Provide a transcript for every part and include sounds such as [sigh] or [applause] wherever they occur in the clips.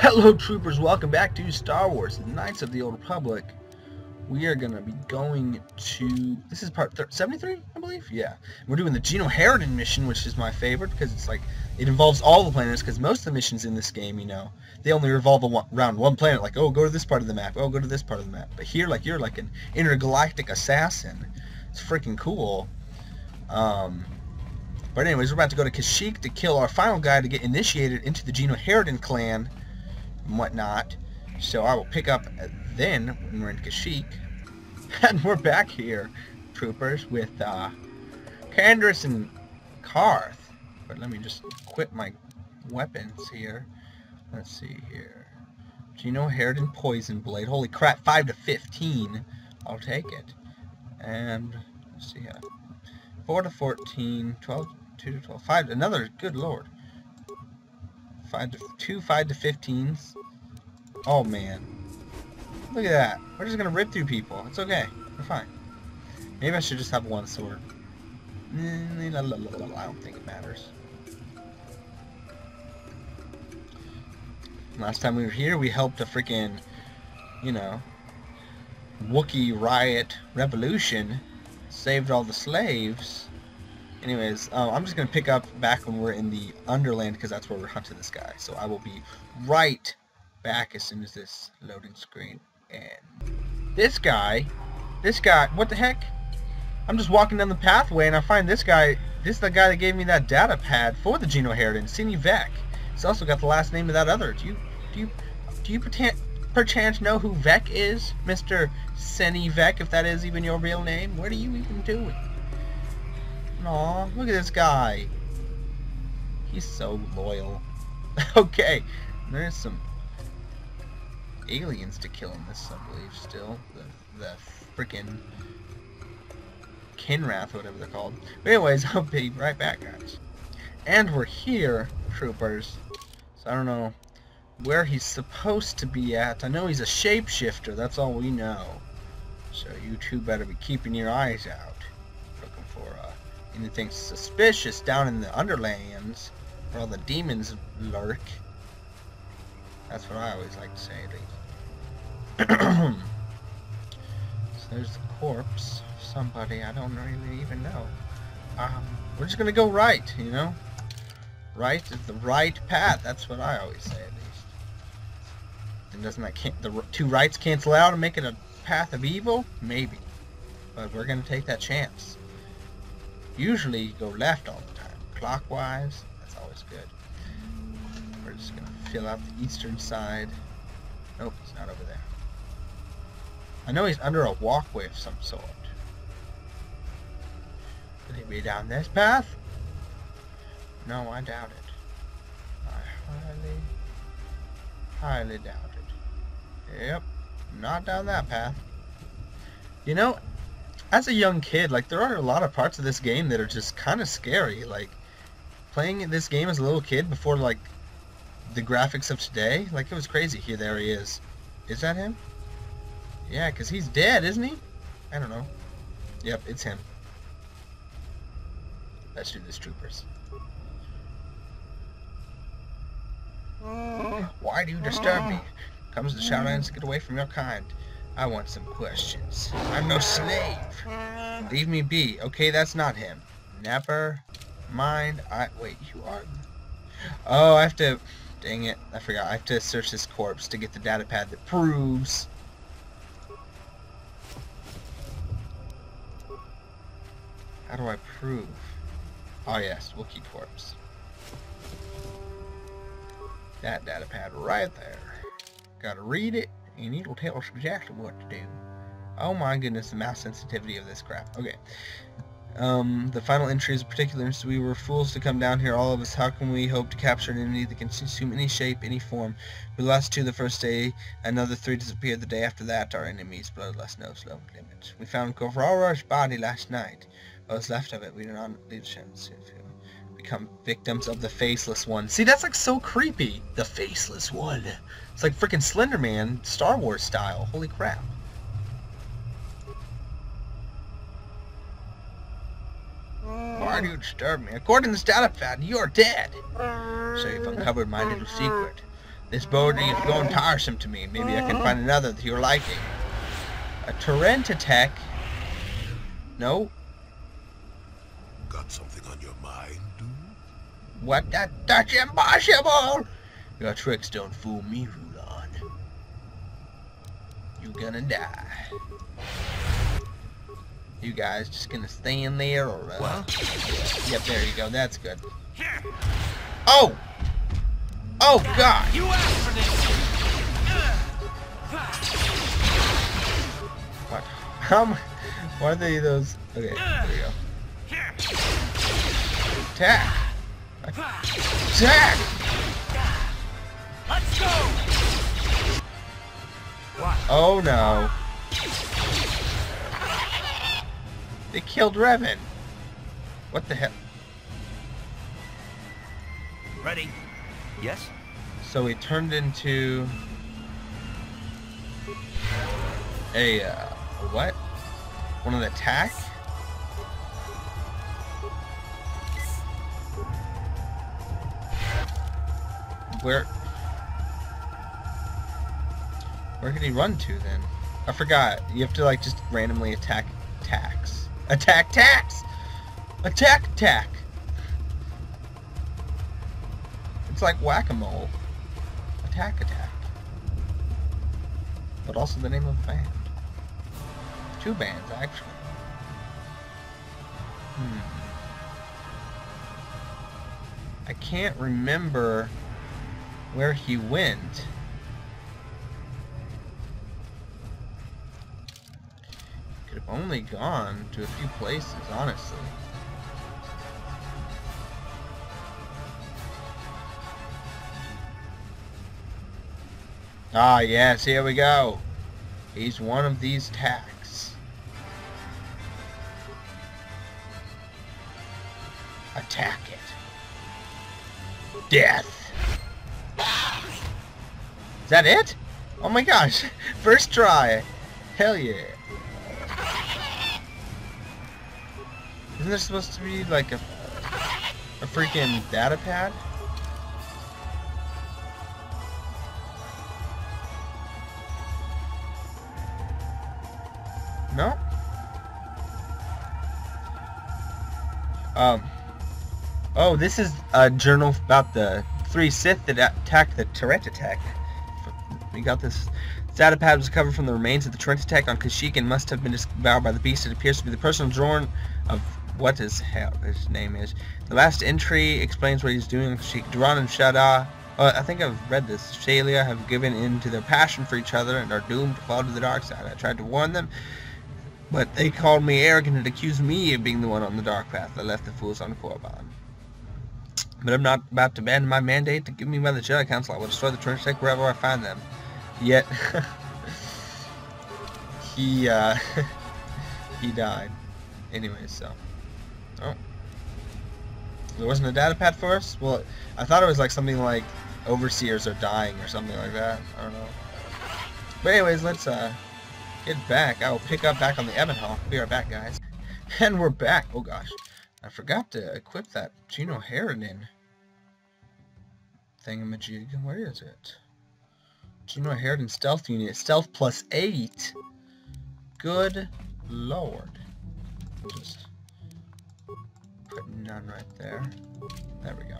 Hello troopers, welcome back to Star Wars Knights of the Old Republic. We are going to be going to, this is part 73, I believe? Yeah. We're doing the Geno Haradan mission, which is my favorite because it's like, it involves all the planets because most of the missions in this game, you know, they only revolve around one planet, like, oh, go to this part of the map, oh, go to this part of the map. But here, like, you're like an intergalactic assassin. It's freaking cool. Um, but anyways, we're about to go to Kashyyyk to kill our final guy to get initiated into the Geno Haradan clan whatnot. So I will pick up then when we're in Kashyyyk. [laughs] And we're back here, troopers, with uh, Canderous and Carth. But let me just quit my weapons here. Let's see here. Geno Haradan Poison Blade. Holy crap, 5 to 15. I'll take it. And, let's see here. 4 to 14, 12, 2 to 12, 5, another, good lord. 5 to, 2 5 to 15s. Oh man. Look at that. We're just gonna rip through people. It's okay. We're fine. Maybe I should just have one sword. Eh, I don't think it matters. Last time we were here, we helped a freaking, you know, Wookiee riot revolution. Saved all the slaves. Anyways, uh, I'm just going to pick up back when we're in the Underland because that's where we're hunting this guy. So I will be right back as soon as this loading screen ends. This guy, this guy, what the heck? I'm just walking down the pathway and I find this guy, this is the guy that gave me that data pad for the Geno Haradan, Cini Vec. He's also got the last name of that other. Do you, do you, do you perchance know who Vec is? Mr. Cini Vec, if that is even your real name? What are you even doing? Aw, look at this guy. He's so loyal. [laughs] okay, there's some aliens to kill in this, I believe, still. The, the freaking Kinrath, whatever they're called. But anyways, [laughs] I'll be right back, guys. And we're here, troopers. So I don't know where he's supposed to be at. I know he's a shapeshifter, that's all we know. So you two better be keeping your eyes out. Anything suspicious down in the Underlands, where all the demons lurk. That's what I always like to say, at least. [clears throat] so there's the corpse of somebody I don't really even know. Um, we're just gonna go right, you know? Right is the right path. That's what I always say, at least. And doesn't that can the two rights cancel out and make it a path of evil? Maybe. But we're gonna take that chance. Usually go left all the time. Clockwise, that's always good. We're just gonna fill out the eastern side. Nope, it's not over there. I know he's under a walkway of some sort. Could he be down this path? No, I doubt it. I highly, highly doubt it. Yep, not down that path. You know, as a young kid, like, there are a lot of parts of this game that are just kind of scary. Like, playing this game as a little kid before, like, the graphics of today, like, it was crazy. Here, there he is. Is that him? Yeah, because he's dead, isn't he? I don't know. Yep, it's him. Let's do this, troopers. Why do you disturb me? Comes the Shadowlands to get away from your kind. I want some questions. I'm no slave. Leave me be. Okay, that's not him. Never mind. I wait. You are. Oh, I have to. Dang it! I forgot. I have to search this corpse to get the data pad that proves How do I prove? Oh yes, Wookie Corpse. That data pad right there. Gotta read it, and it'll tell us exactly what to do. Oh my goodness, the mouse sensitivity of this crap. Okay. Um, the final entry is particular, so we were fools to come down here, all of us. How can we hope to capture an enemy that can assume any shape, any form? We lost two the first day, another three disappeared the day after that. Our enemies, bloodlust, no slow limit. We found Govrara's body last night. What was left of it, we do not leave chance become victims of the Faceless One. See, that's like so creepy. The Faceless One. It's like freaking Slenderman, Star Wars style. Holy crap. Why do you disturb me? According to the data pad, you are dead. So you've uncovered my little secret. This boat is going tiresome to me. Maybe I can find another to your liking. A tarentatek. No. Got something on your mind? What? That, that's impossible! Your tricks don't fool me, Rulan. You're gonna die. You guys just gonna stand there or... Uh, Well? Yep, there you go. That's good. Oh! Oh, God! You asked for this! What? Um, why are they those? Okay, there we go. Attack! Attack! Let's go! Oh no. They killed Revan. What the hell? Ready? Yes? So he turned into a uh, what? One of the attack? Where? Where could he run to then? I forgot. You have to like just randomly attack attacks. Attack tax! Attack attack! It's like whack-a-mole. Attack attack. But also the name of a band. Two bands, actually. Hmm. I can't remember where he went. Could have only gone to a few places, honestly. Ah, yes, here we go. He's one of these tacks. Attack it. Death. Is that it? Oh my gosh. [laughs] First try. Hell yeah. Isn't there supposed to be like a, a freaking data pad? No? Um. Oh, this is a journal about the three Sith that attacked the Tarentatek. We got this. Zatapad was recovered from the remains of the Tarentatek on Kashyyyk and must have been devoured by the beast. It appears to be the personal drone of what his his name is. The last entry explains what he's doing on Kashyyyk. Duran and Shada, uh, I think I've read this. Shalia have given in to their passion for each other and are doomed to fall to the dark side. I tried to warn them, but they called me arrogant and accused me of being the one on the dark path that left the fools on Korriban. But I'm not about to abandon my mandate to give me by the Jedi Council. I will destroy the tarentatek wherever I find them. Yet, [laughs] he, uh, [laughs] he died. Anyway, so. Oh. There wasn't a data pad for us? Well, I thought it was like something like overseers are dying or something like that. I don't know. But anyways, let's, uh, get back. I will pick up back on the Ebon Hawk. Be right back, guys. [laughs] And we're back. Oh, gosh. I forgot to equip that Geno Haradan thingamajig. Where is it? Geno Haradan stealth unit. Stealth plus 8. Good lord. Just put none right there. There we go.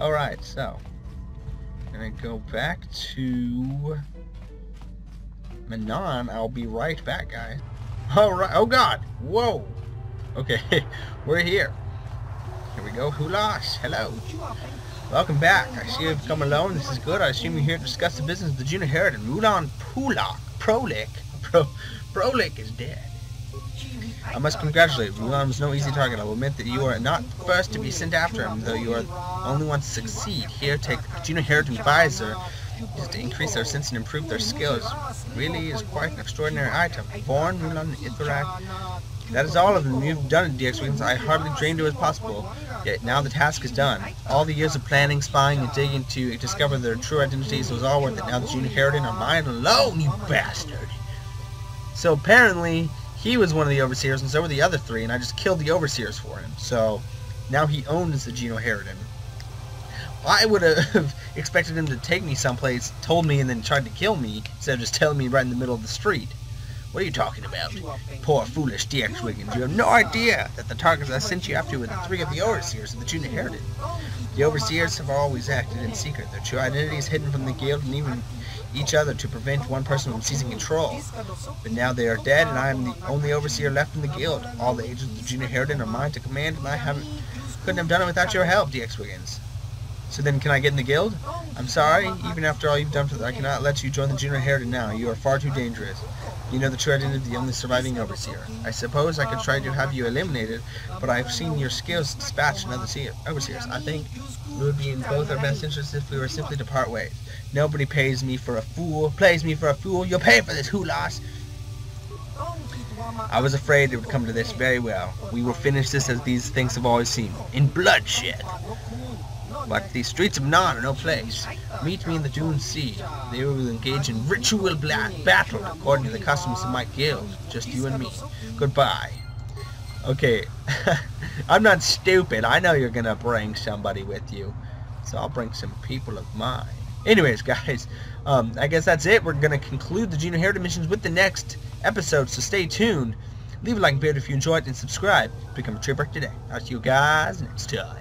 Alright, so. Gonna go back to Manaan. I'll be right back, guys. Alright. Oh god. Whoa. Okay, [laughs] we're here. Here we go. Hulas, hello. Welcome back. I see you've come alone. This is good. I assume you're here to discuss the business of the Geno Haradan. Rulan Pulak, Prolik, Pro, Prolik is dead. I must congratulate. Rulan was no easy target. I will admit that you are not first to be sent after him, though you are the only one to succeed. Here, take the Geno Haradan Visor. Just to increase their sense and improve their skills. Really is quite an extraordinary item. Born, Rulan, Ithorak, that is all of them. You've done it, DX Wiggins. I hardly dreamed it was possible. Yet now the task is done. All the years of planning, spying, and digging to discover their true identities was all worth it. Now that you inherited are mine alone, you bastard. So apparently, he was one of the overseers, and so were the other three, and I just killed the overseers for him. So now he owns the Geno Haradan. I would have, [laughs] expected him to take me someplace, told me, and then tried to kill me instead of just telling me right in the middle of the street. What are you talking about? Poor foolish DX Wiggins. You have no idea that the targets I sent you after were the three of the overseers of the Geno Haradan. The overseers have always acted in secret. Their true identity is hidden from the guild and even each other to prevent one person from seizing control. But now they are dead, and I am the only overseer left in the guild. All the agents of the Geno Haradan are mine to command, and I haven't couldn't have done it without your help, DX Wiggins. So then, can I get in the guild? Oh, I'm sorry. Uh, uh, even after all you've done for I cannot let you join the Geno Haradan now. You are far too dangerous. You know the true identity of the only surviving overseer. I suppose I could try to have you eliminated, but I've seen your skills dispatch another overseers. I think it would be in both our best interests if we were simply to part ways. Nobody pays me for a fool, plays me for a fool. You'll pay for this, Hulas. I was afraid it would come to this very well. We will finish this as these things have always seemed, in bloodshed. But the streets of Narn are no place. Meet me in the Dune Sea. There we will engage in ritual battle according to the customs of my guild. Just you and me. Goodbye. Okay, [laughs] I'm not stupid. I know you're gonna bring somebody with you. So I'll bring some people of mine. Anyways, [laughs] guys, um, I guess that's it. We're gonna conclude the Geno Haradan missions with the next episode, so stay tuned. Leave a like and if you enjoyed and subscribe. Become a trooper today. I'll see you guys next time.